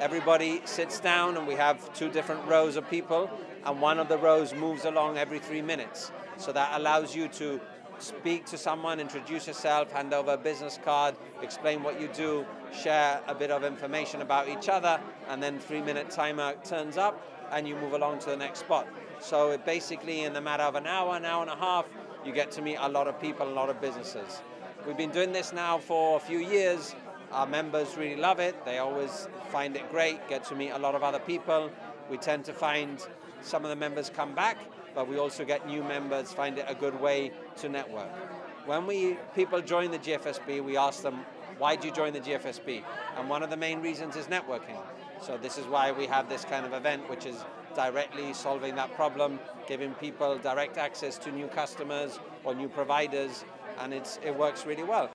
Everybody sits down and we have two different rows of people and one of the rows moves along every three minutes. So that allows you to speak to someone, introduce yourself, hand over a business card, explain what you do, share a bit of information about each other, and then three minute timer turns up and you move along to the next spot. So it basically in the matter of an hour, an hour and a half, you get to meet a lot of people, a lot of businesses. We've been doing this now for a few years. Our members really love it. They always find it great, get to meet a lot of other people. We tend to find some of the members come back, but we also get new members, find it a good way to network. When we people join the GFSB, we ask them, why do you join the GFSB? And one of the main reasons is networking. So this is why we have this kind of event, which is directly solving that problem, giving people direct access to new customers or new providers, and it's, it works really well.